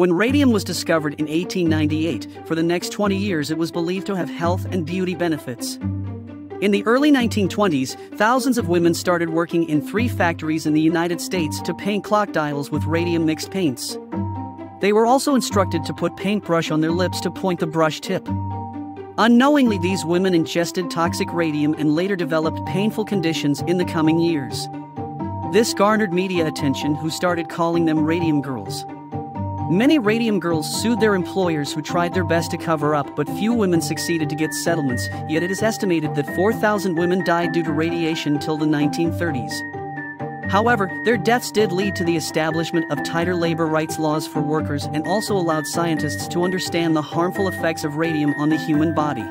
When radium was discovered in 1898, for the next 20 years it was believed to have health and beauty benefits. In the early 1920s, thousands of women started working in three factories in the United States to paint clock dials with radium mixed paints. They were also instructed to put paintbrush on their lips to point the brush tip. Unknowingly, these women ingested toxic radium and later developed painful conditions in the coming years. This garnered media attention, who started calling them radium girls. Many radium girls sued their employers who tried their best to cover up, but few women succeeded to get settlements, yet it is estimated that 4,000 women died due to radiation till the 1930s. However, their deaths did lead to the establishment of tighter labor rights laws for workers and also allowed scientists to understand the harmful effects of radium on the human body.